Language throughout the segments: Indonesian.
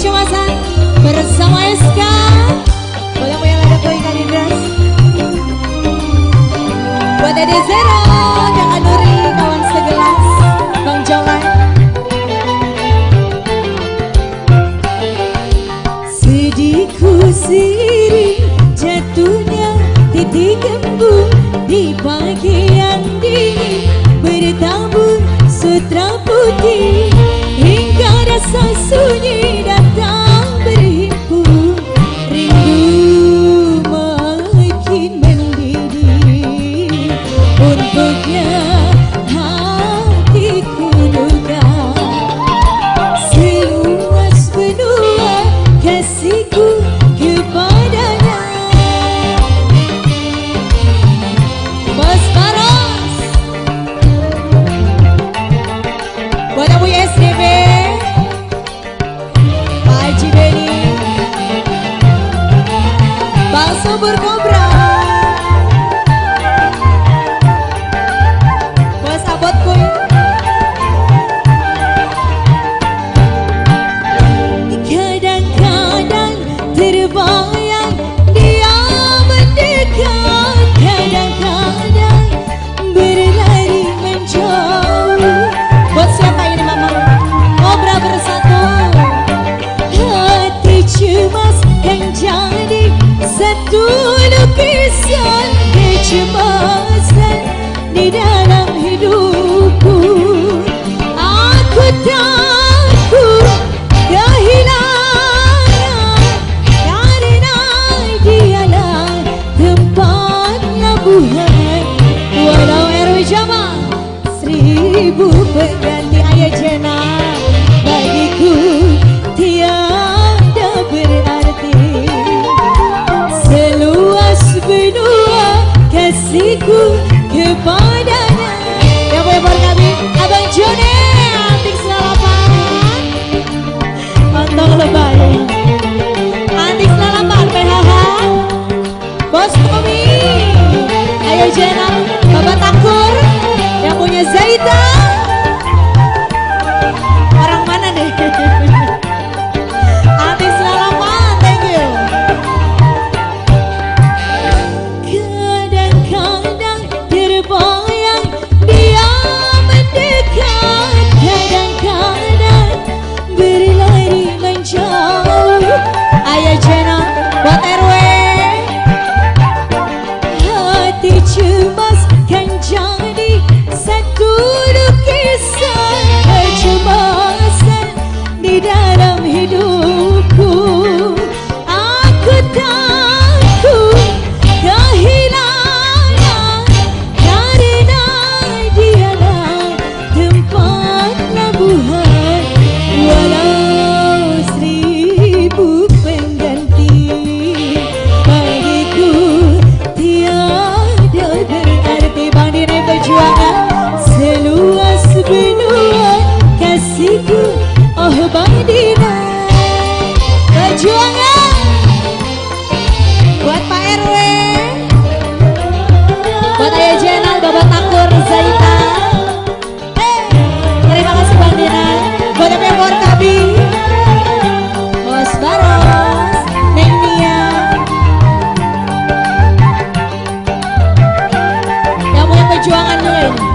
kecemasan bersama SK Boleh yang ada koi kalidras Buat Dede Zero, Kang Anuri, kawan segelas, Bang Jolan Sedihku siri jatuhnya titik embun. Di pagi yang dingin bertabur sutra putih. Hingga rasa sunyi dan dalam hidupku. Aku takut kehilangan Karena dialah tempat labuhan Walau eru erujama seribu pengganti ayah jenah perjuangan dulu ini.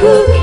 Ooh.